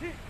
Yeah.